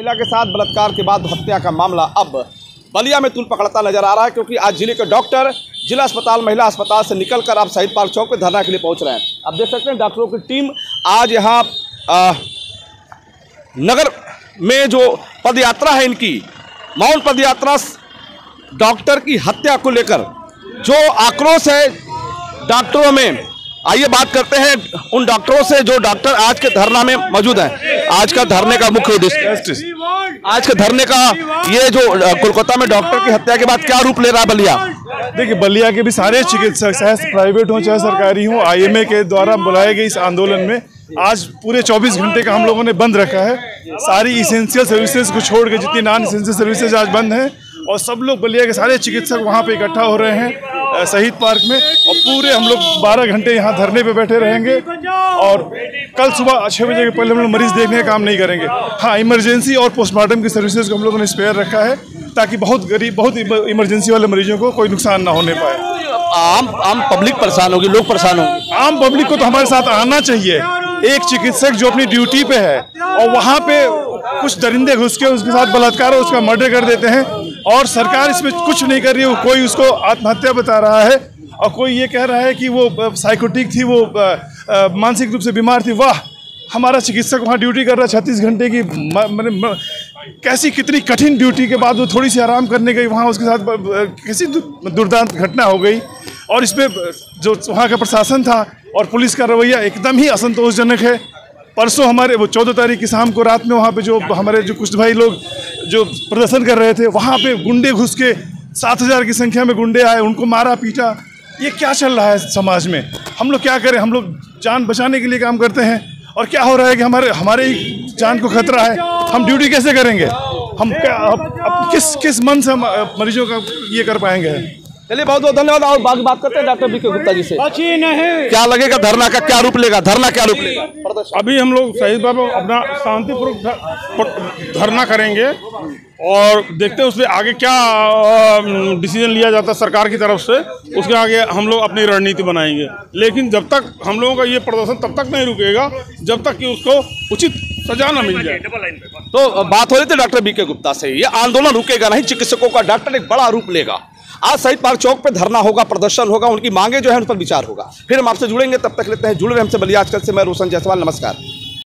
महिला के साथ बलात्कार के बाद हत्या का मामला अब बलिया में तुल पकड़ता नज़र आ रहा है, क्योंकि आज ज़िले के डॉक्टर, जिला अस्पताल, महिला अस्पताल से निकलकर आप शहीद पार्क चौक पे धरना के लिए पहुँच रहे हैं। अब देख सकते हैं डॉक्टरों की टीम आज यहाँ नगर में जो पदयात्रा है इनकी, मौन पदयात्रा डॉक्टर की हत्या को लेकर जो आक्रोश है डॉक्टरों में, आइए बात करते हैं उन डॉक्टरों से जो डॉक्टर आज के धरना में मौजूद हैं। आज का धरने का मुख्य उद्देश्य आज के धरने का ये जो कोलकाता में डॉक्टर की हत्या के बाद क्या रूप ले रहा है बलिया? देखिए बलिया के भी सारे चिकित्सक चाहे प्राइवेट हो चाहे सरकारी हो आईएमए के द्वारा बुलाए गए इस आंदोलन में आज पूरे 24 घंटे का हम लोगों ने बंद रखा है। सारी इसेंशियल सर्विसेज़ को छोड़ के जितनी नॉन इसेंशियल सर्विसेज़ आज बंद हैं और सब लोग बलिया के सारे चिकित्सक वहाँ पे इकट्ठा हो रहे हैं। शहीद पार्क में और पूरे हम लोग 12 घंटे यहाँ धरने पे बैठे रहेंगे। और कल सुबह छः बजे के पहले हम लोग मरीज़ देखने का काम नहीं करेंगे। हाँ इमरजेंसी और पोस्टमार्टम की सर्विसेज़ को हम लोगों ने स्पेयर रखा है ताकि बहुत गरीब बहुत इमरजेंसी वाले मरीजों को कोई नुकसान ना होने पाए। आम आम पब्लिक परेशान होगी लोग परेशान होंगे। आम पब्लिक को तो हमारे साथ आना चाहिए। एक चिकित्सक जो अपनी ड्यूटी पे है और वहाँ पे कुछ दरिंदे घुस के उसके साथ बलात्कार उसका मर्डर कर देते हैं और सरकार इसमें कुछ नहीं कर रही है कोई उसको आत्महत्या बता रहा है और कोई ये कह रहा है कि वो साइकोटिक थी, वो मानसिक रूप से बीमार थी, वाह, हमारा चिकित्सक वहाँ ड्यूटी कर रहा है छत्तीस घंटे की मैंने कैसी कितनी कठिन ड्यूटी के बाद वो थोड़ी सी आराम करने गई, वहाँ उसके साथ कैसी दुर्दांत घटना हो गई और इसमें जो वहाँ का प्रशासन था और पुलिस का रवैया एकदम ही असंतोषजनक है। परसों हमारे, वो चौदह तारीख की शाम को रात में वहाँ पे जो हमारे जो कुछ भाई लोग जो प्रदर्शन कर रहे थे वहाँ पे गुंडे घुस के सात हज़ार की संख्या में गुंडे आए उनको मारा पीटा। ये क्या चल रहा है समाज में? हम लोग क्या करें? हम लोग जान बचाने के लिए काम करते हैं। और क्या हो रहा है कि हमारे हमारे ही जान को खतरा है। हम ड्यूटी कैसे करेंगे? हम क्या अब, किस किस मन से हम मरीजों का ये कर पाएँगे? चलिए बहुत बहुत धन्यवाद। और बाकी बात करते हैं डॉक्टर बी के गुप्ता जी से। अच्छी नहीं। क्या लगेगा धरना का क्या रूप लेगा धरना क्या रूप लेगा? अभी हम लोग शहीद बाबा अपना शांतिपूर्वक धरना करेंगे और देखते हैं उससे आगे क्या डिसीज़न लिया जाता है सरकार की तरफ़ से। उसके आगे हम लोग अपनी रणनीति बनाएँगे। लेकिन जब तक हम लोगों का ये प्रदर्शन तब तक नहीं रुकेगा जब तक कि उसको उचित सजा न मिल जाए। तो बात हो रही थी डॉक्टर बी के गुप्ता से। ये आंदोलन रुकेगा नहीं चिकित्सकों का डॉक्टर एक बड़ा रूप लेगा। आज शहीद पार्क चौक पर धरना होगा, प्रदर्शन होगा, उनकी मांगे जो है उन पर विचार होगा। फिर हम आपसे जुड़ेंगे, तब तक लेते हैं जुड़ रहे हमसे बलिया। आजकल से मैं रोशन जायसवाल, नमस्कार।